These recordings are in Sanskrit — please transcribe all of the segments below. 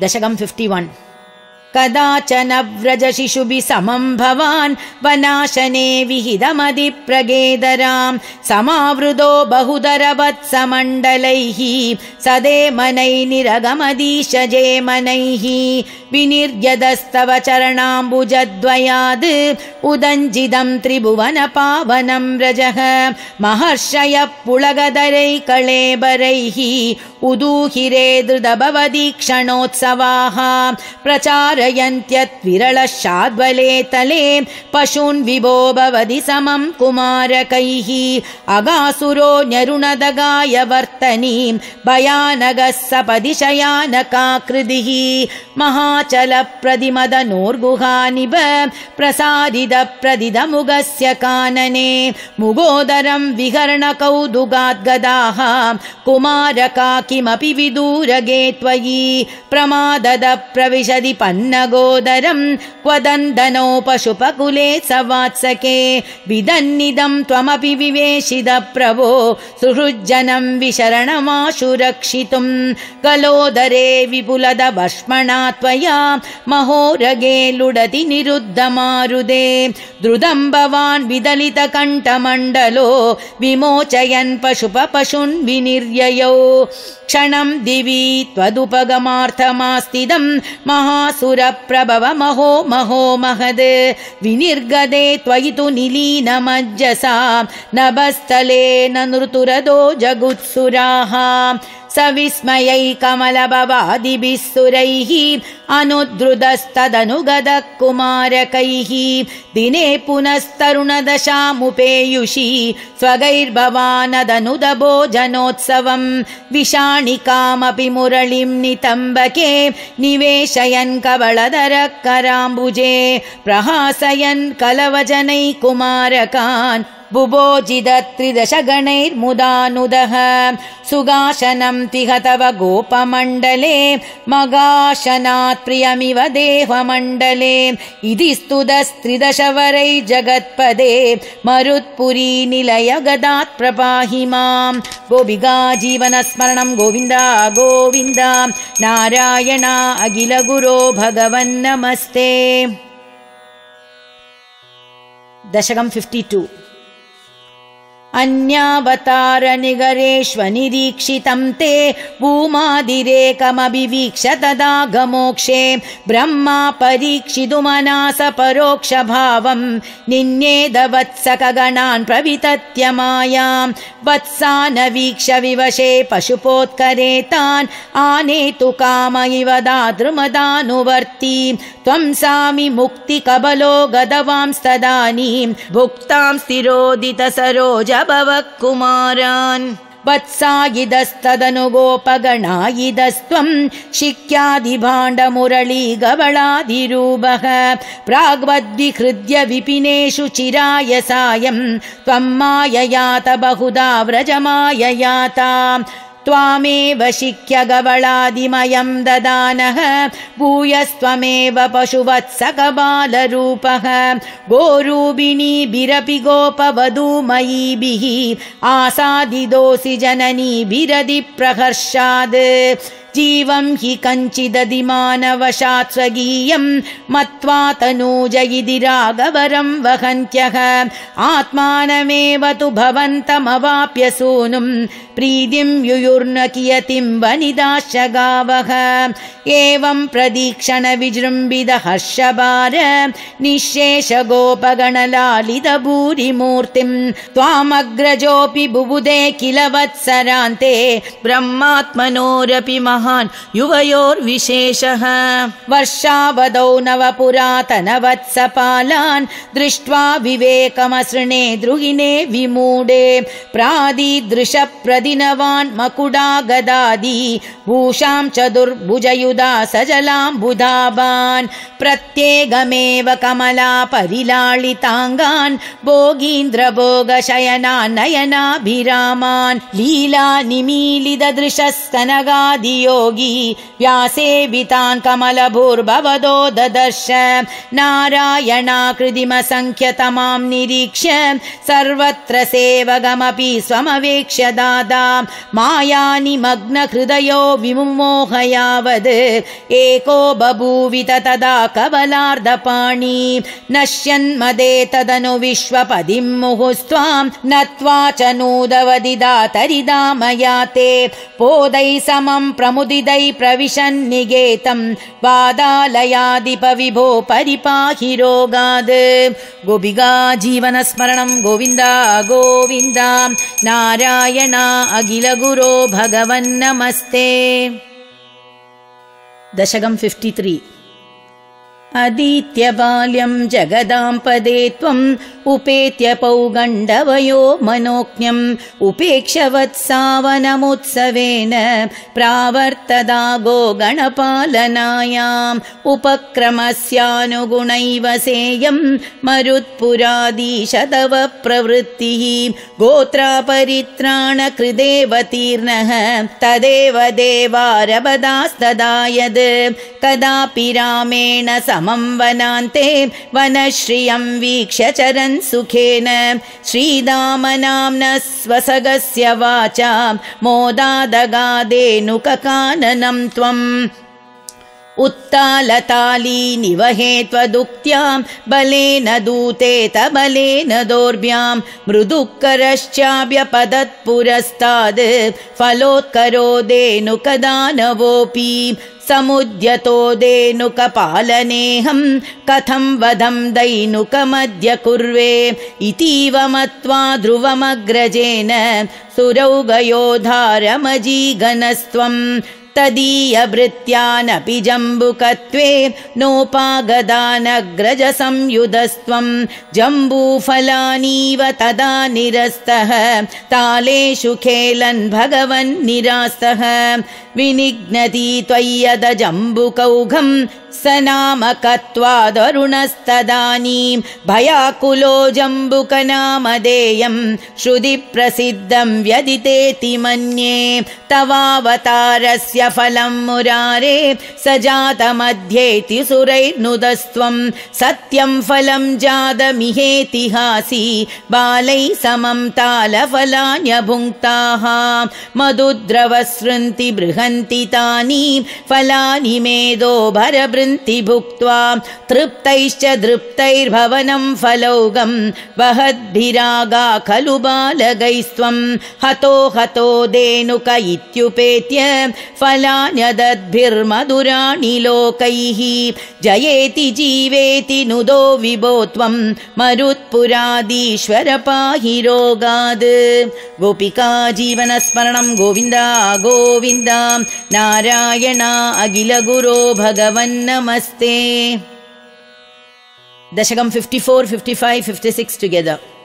दशकम् फिफ्टि वन् कदाचन व्रज शिशुभि समम् भवान् वनाशने विहितमधिप्रगेदराम् समावृतो बहुधरवत्समण्डलैः सदेमनै निरगमदीशजेमनैः विनिर्यदस्तव चरणाम्बुजद्वयाद् उदञ्जिदम् त्रिभुवन पावनम् व्रजः महर्षय पुळगदरैकलेबरैः उदूहिरे धृतभवदी क्षणोत्सवाः प्रचारयन्त्यत्विरलशाद्वले तले पशून् विभो भवति समम् कुमारकैः अगासुरो न्यरुणदगाय वर्तनीम् भयानगः सपदि शयानकाकृतिः महाचल प्रतिमदनोर्गुहानिब प्रसादिद प्रदिदमुगस्य कानने मुगोदरम् विहरण कौदुगाद्गदाः कुमारका किमपि विदूरगे त्वयि प्रमादद प्रविशदि पन्नगोदरम् क्वदन्दनो पशुपकुले स वात्सके विदन्निदम् त्वमपि विवेशिद प्रभो सुहृज्जनम् विशरणमाशु रक्षितुम् कलोदरे विपुलद भष्मणा त्वया महोरगे लुडति निरुद्धमारुदे द्रुदम् भवान् विदलित कण्ठमण्डलो विमोचयन् पशुप पशुन् विनिर्ययौ क्षणम् दिवि त्वदुपगमार्थमास्तिदम् महासुरप्रभव महो महो महद् विनिर्गदे त्वयि तु निलीनमज्जसा नभस्थले नृतुरदो जगुत्सुराः सविस्मयै कमलभवादिभिः सुरैः अनुद्रुतस्तदनुगदः कुमारकैः दिने पुनस्तरुणदशामुपेयुषि स्वगैर्भवानदनुदभो जनोत्सवम् विषाणिकामपि मुरळिम् नितम्बके निवेशयन् कवळधर कराम्बुजे प्रहासयन् कलवजनै कुमारकान् बुभोजिद त्रिदश गणैर्मुदानुदः सुगाशनम् तिहतव गोपमण्डले मगाशनात् प्रियमिव देहमण्डले इति स्तुतस्त्रिदश वरै जगत्पदे मरुत्पुरी निलय गदात् प्रपाहि माम्। गोपिका जीवनस्मरणम् गोविन्द गोविन्द। नारायण अखिल गुरो भगवन्नमस्ते दशकम् फिफ्टि टु अन्यावतारनिगरेष्वनिरीक्षितम् ते भूमादिरेकमभिवीक्ष तदा गमोक्षे ब्रह्मा परीक्षितुमनास परोक्षभावम् निन्येदवत्सकगणान् प्रवितत्य मायाम् वत्सानवीक्ष विवशे पशुपोत्करे तान् आनेतु इव दातृमदानुवर्ती त्वम् सामि मुक्तिकबलो गदवांस्तदानीम् भुक्तां स्थिरोदित भव कुमारान् वत्सायिदस्तदनुगोपगणायिदस्त्वम् शिक्यादिभाण्डमुरळी गवळादिरूपः प्राग्वद्विहृद्य विपिनेषु चिराय सायम् त्वम् माययात बहुधा व्रजमाययाता त्वामेव शिख्य ददानः भूयस्त्वमेव पशुवत्सकबालरूपः। गोरूपिणीभिरपि गोपवधूमयीभिः आसादिदोऽसि जननीभिरदि जीवम् हि कञ्चिदधिमानवशात् स्वगीयम् मत्वा तनूज इति रागवरम् वहन्त्यः आत्मानमेव तु भवन्तमवाप्य सूनुम् प्रीतिम् युयुर्न कियतिम् वनिदाश्च गावः एवम् प्रदीक्षण विजृम्बिद हर्षभार निःशेष गोपगणलालित भूरिमूर्तिम् त्वामग्रजोऽपि बुबुधे किल वत्सरान्ते ब्रह्मात्मनोरपि महान् युवयोर्विशेषः। वर्षावधौ नव पुरातनवत्सपालान् दृष्ट्वा विवेकमसृणे द्रुहिणे विमूढे प्रादिदृश प्रदिनवान् मकुडा गदादि भूषां चतुर्भुजयुधा सजलाम्बुधाबान् प्रत्येगमेव कमला परिलालिताङ्गान् भोगीन्द्र भोगशयना नयनाभिरामान् लीला निमीलितदृशस्तनगादियो योगी व्यासेवितान् कमलभूर्भवदो ददर्श। नारायणाकृतिमसङ्ख्यतमां निरीक्ष्य सर्वत्र सेवगमपि स्वमवेक्ष्य दादा। मायानिमग्नहृदयो विमुमोहयावद् एको बभूवित तदा कबलार्धपाणि नश्यन्मदे तदनु विश्वपदिं मुहुस्त्वां। नत्वा च नूदवदिदा तरिदा मया ते पोदै समं प्रमुदिदै प्रविशन्निगेतं वादालयादिपविभो परिपाहि रोगाद्। गोपिका जीवनस्मरणं गोविन्द गोविन्द नारायण अखिलगुरो भगवन्नमस्ते। दशकं फिफ्टि त्री अदीत्यबाल्यं जगदाम्पदे त्वम् उपेत्य पौगण्डवयो मनोज्ञम् उपेक्षवत्सावनमुत्सवेन प्रावर्तदा गो गणपालनायाम् उपक्रमस्यानुगुणैव सेयम् मरुत्पुरादीश तव प्रवृत्तिः गोत्रापरित्राणकृदेव तीर्णः तदेव देवारबदास्तदा यद् कदापि रामेण समं वनान्ते वनश्रियं वीक्ष्य चरन् सुखेन। श्रीदामनाम्नः स्वसगस्य वाचा। मोदादगादेनुककाननं त्वम् उत्तालताली निवहे त्वदुक्त्यां बलेन दूतेत बलेन दोर्भ्यां मृदुकरश्चाभ्यपदत्पुरस्ताद् फलोत्करोदेनुकदानवोऽपि समुद्यतो देनुकपालनेऽहं कथं वधं दैनुकमद्य कुर्वे इतीव मत्वा ध्रुवमग्रजेन सुरौगयोधारमजीगनस्त्वम् तदीयभृत्यानपि जम्बुकत्वे नोपागदानग्रजसंयुधस्त्वम् जम्बूफलानीव तदा निरस्तः। तालेषु खेलन् भगवन् निरास्तः। विनिघ्नति त्वय्यद जम्बुकौघम् स नामकत्वादरुणस्तदानीं भयाकुलो जम्बुकनामधेयम् श्रुतिप्रसिद्धं व्यदितेति मन्ये तवावतारस्य फलं मुरारे स जातमध्येति सुरैर्नुदस्त्वम् सत्यं फलं जातमिहेतिहासी तालफलान्यभुङ्क्ताः। मधुद्रवसृन्ति बृहन्ति तानि फलानि मेदो भरबृन्ति भुक्त्वा। तृप्तैश्च दृप्तैर्भवनं फलौगं वहद्भिरागा खलु बालगैस्त्वं। हतो हतो धेनुक इत्युपेत्य फलान्यदद्भिर्मधुराणि लोकैः जयेति जीवेति नुदो विभो त्वं मरुत्पुरादीश्वर पाहि रोगाद्। गोपिका जीवनस्मरणं गोविन्द गोविन्द। नारायण अखिलगुरो भगवन्नमस्ते दशकं fifty four fifty five fifty six together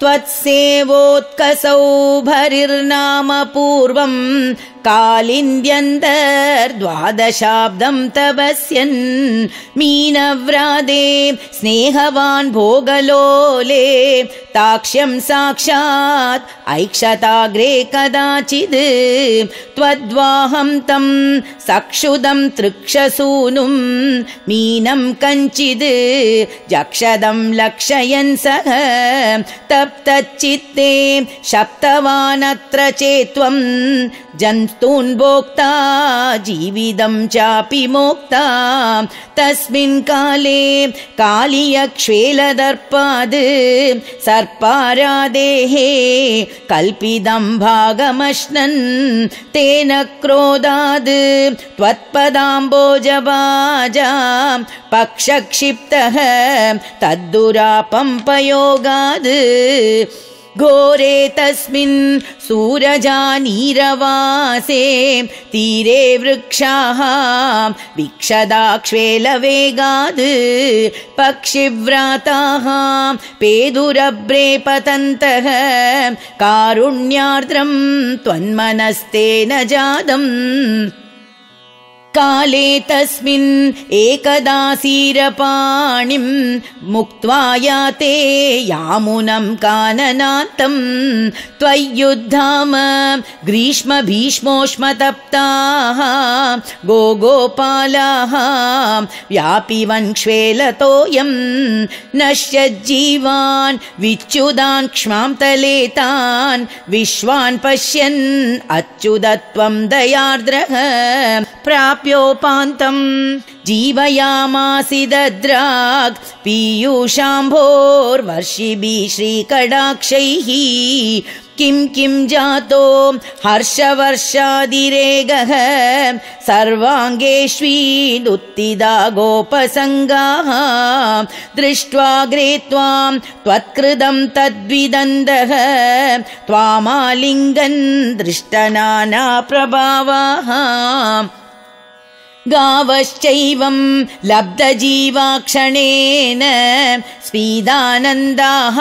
त्वत्सेवोत्कसौ भरिर्नाम पूर्वम् कालिन्द्यन्तर्द्वादशाब्दं तपस्यन् मीनव्रादे स्नेहवान् भोगलोले ताक्ष्यं साक्षात् ऐक्षताग्रे कदाचिद् त्वद्वाहं तं सक्षुदं तृक्षसूनुं मीनं कञ्चिद् जक्षदं लक्षयन् सः तप्तच्चित्ते शप्तवानत्र चेत्त्वं जन्तून् भोक्ता जीवितं चापि मोक्ता। तस्मिन् काले कालियक्ष्वेलदर्पाद् सर्पारादेः कल्पिदं भागमश्नन् तेन क्रोधाद् त्वत्पदाम्बोजबाजा पक्षक्षिप्तः तद्दुरापम्पयोगाद् घोरे तस्मिन् सूरजानीरवासे तीरे वृक्षाः विक्षदाक्ष्वेलवेगाद् पक्षिव्राताः पेदुरभ्रे पतन्तः कारुण्यार्द्रं त्वन्मनस्तेन जातम् काले तस्मिन् एकदासीरपाणिम् मुक्त्वा याते यामुनम् काननान्तम् त्वय्युद्धाम ग्रीष्म भीष्मोष्मतप्ताः गो गोपालाः व्यापि वङ्क्ष्वेलतोऽयम् नश्यज्जीवान् विच्युदान् क्ष्मां तलेतान् विश्वान् पश्यन् अच्युदत्वम् दयार्द्रः प्राप्योपान्तम् जीवयामासि दद्राक् पीयूषाम्भोर्वर्षिभिः श्रीकडाक्षैः किं किं जातो हर्षवर्षादिरेगः सर्वाङ्गेष्वीदुत्थिदा गोपसङ्गाः दृष्ट्वाग्रे त्वां त्वत्कृतं तद्विदन्दः त्वामालिङ्गन् दृष्टनानाप्रभावाः गावश्चैवम् लब्धजीवाक्षणेन स्वीदानन्दाः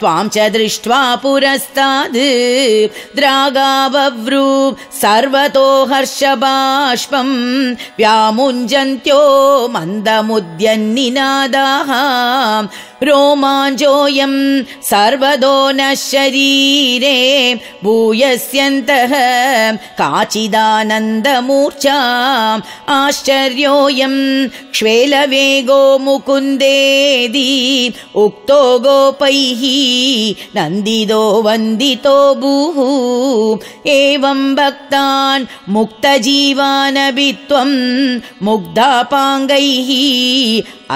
त्वां च दृष्ट्वा पुरस्ताद् द्रागावव्रू सर्वतो हर्षबाष्पम् व्यामुञ्जन्त्यो मन्दमुद्यन्निनादाः रोमाञ्जोऽयम् सर्वदो न शरीरे भूयस्यन्तः काचिदानन्दमूर्च्छा आश्चर्योऽयम् क्ष्वेलवेगो मुकुन्देदि उक्तो गोपैः नन्दितो वन्दितो भूः। एवं भक्तान् मुक्तजीवानभि त्वम् मुग्धापाङ्गैः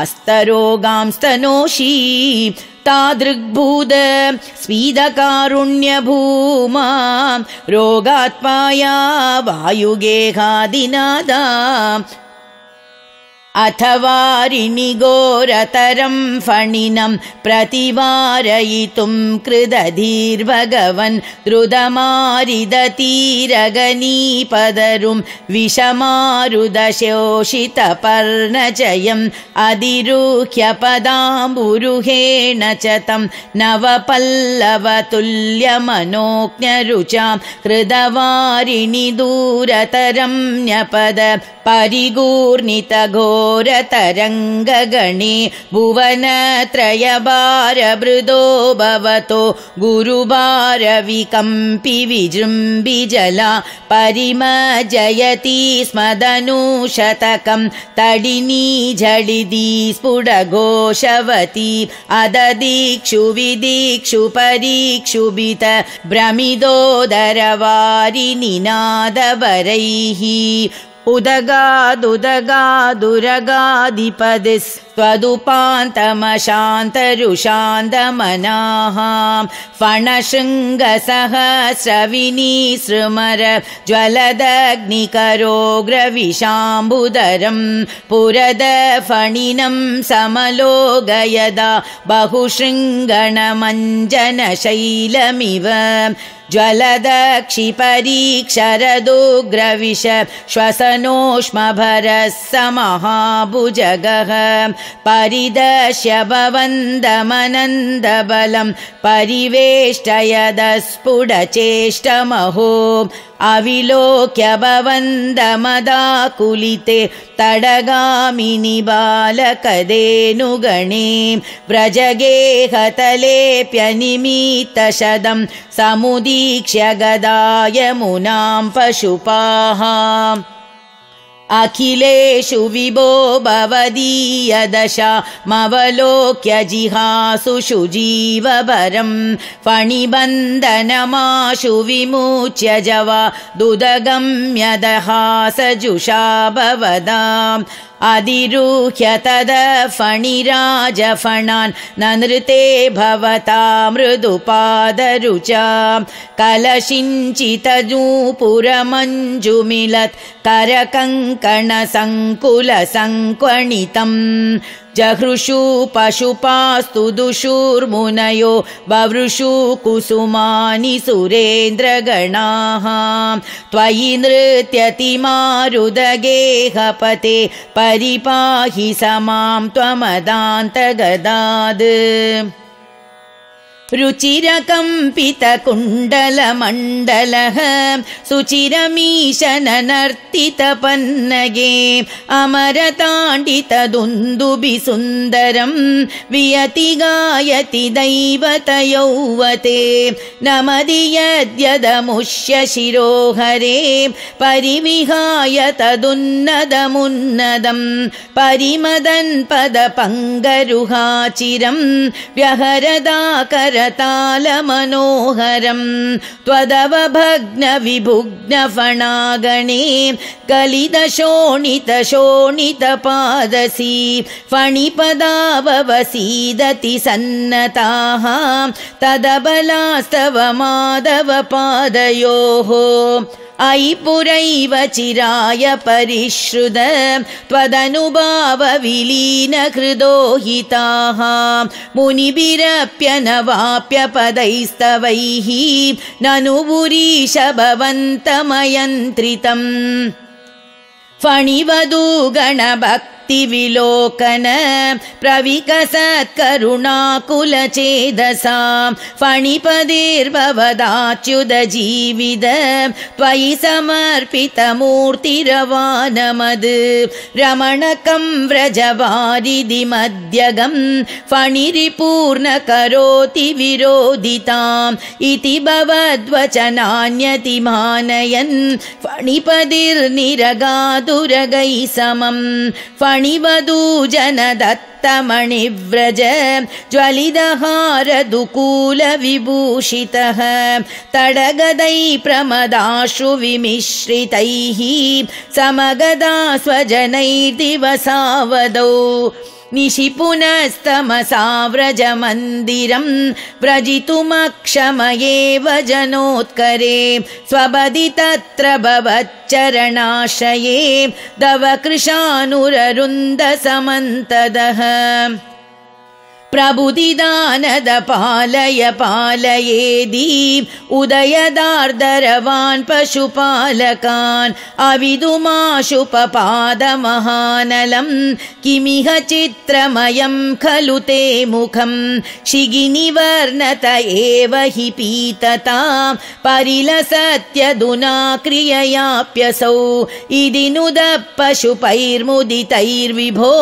अस्तरोगांस्तनोषि तादृग्भूद स्वीदकारुण्यभूमा रोगात्माया वायुगेहादिनादा अथवारिणि घोरतरं फणिनं प्रतिवारयितुं कृदधीर्भगवन् द्रुदमारिदतीरगनीपदरुं विषमारुदशोषितपर्णजयम् अधिरूह्यपदाम्बुरुहेण च तं नवपल्लवतुल्यमनोज्ञरुचां कृदवारिणि दूरतरं न्यपद परिगूर्णितघोरतरङ्गगणे भुवनत्रयभारभृदो भवतो गुरुभारविकम्पि विजृम्बि जला परिमजयति स्मदनुशतकं तडिनी झडिदी स्फुटघोषवती अददीक्षु विदीक्षु परीक्षुभित भ्रमिदोदरवारिनिनादवरैः उदगादुदगादुरगादिपदिस्त्वदुपान्तमशान्तरुषान्दमनाः फणशृङ्गसहस्रविनीसृमर ज्वलदग्निकरोग्रविशाम्बुदरम् पुरद फणिनं समलोगयदा बहुशृङ्गणमञ्जनशैलमिव ज्वलदक्षिपरीक्षरदुग्रविश श्वसनोष्मभरः स महाभुजगः परिदश्य भवन्दमनन्दबलं परिवेष्टयदस्फुटचेष्टमहो अविलोक्य भवन्दमदाकुलिते तडगामिनि बालकदेनुगणे व्रजगेहतलेऽप्यनिमितशदं समुदीक्ष्य गदायमुनां पशुपाः अखिलेषु विभो भवदीयदशा मवलोक्य जिहासुषु जीवभरम् फणिबन्धनमाशु विमुच्य जवा दुदगम्यदहासजुषा भवदाम् अधिरूह्य तद फणिराजफणान् न नृते भवता मृदुपादरुचा कलशिञ्चितजूपुरमञ्जुमिलत् करकङ्कणसङ्कुलसङ्क्वणितम् जहृषु पशुपास्तु दुषुर्मुनयो बवृषु कुसुमानि सुरेन्द्रगणाः। त्वयि नृत्यति मारुदगेहपते परिपाहि स मां त्वमदान्तगदाद् रुचिरकम्पितकुण्डलमण्डलः सुचिरमीशननर्तितपन्नगे अमरताण्डितदुन्दुभि सुन्दरम् वियति गायति दैवतयौवते नमदि यद्यदमुष्य शिरोहरे परिविहाय तदुन्नदमुन्नदम् परिमदन् पदपङ्गरुहाचिरम् व्यहरदाकर तालमनोहरम् त्वदवभग्नविभुग्नफणागणे कलिदशोणितशोणितपादसी फणिपदाववसीदति सन्नताः तदबलास्तव माधवपादयोः अयि पुरैव चिराय परिश्रुत त्वदनुभावविलीनहृदोहिताः मुनिभिरप्यनवाप्यपदैस्तवैः ननु पुरीश भवन्तमयन्त्रितम् फणिवधू गणभक्तिविलोकन प्रविकसत्करुणाकुलचेदसा फणिपदेर्भवदाच्युत जीवित त्वयि समर्पितमूर्तिरवानमद् रमणकं व्रजवारिधि मध्यगं फणिरिपूर्णकरोति विरोधिताम् इति भवद्वचनान्यति मानयन् फणिपदिर्निरगादुरगै समम् फणिवधू जनदत्तमणिव्रज ज्वलिदहारदुकूलविभूषितः तडगदै प्रमदाशु विमिश्रितैः समगदा स्वजनैर्दिवसावदौ निशि पुनस्तमसाव्रजमन्दिरम् व्रजितुमक्षमयेव जनोत्करे स्वबदि तत्र भवच्चरणाशये दव कृशानुररुन्दसमन्तदः प्रबुदिदानद पालय पालयेदी उदयदार्दरवान् पशुपालकान् अविदुमाशुपपादमहानलम् किमिह चित्रमयं खलु ते मुखम् शिगिनिवर्णत एव हि पीतता परिलसत्यधुना क्रिययाप्यसौ इति नुद पशुपैर्मुदितैर्विभो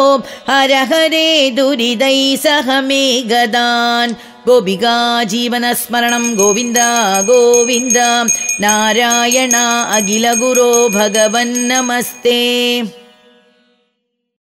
हर हरे दुरिदै सह मे गदान्। गोपिका जीवनस्मरणं गोविन्द गोविन्द। नारायण अखिलगुरो भगवन्नमस्ते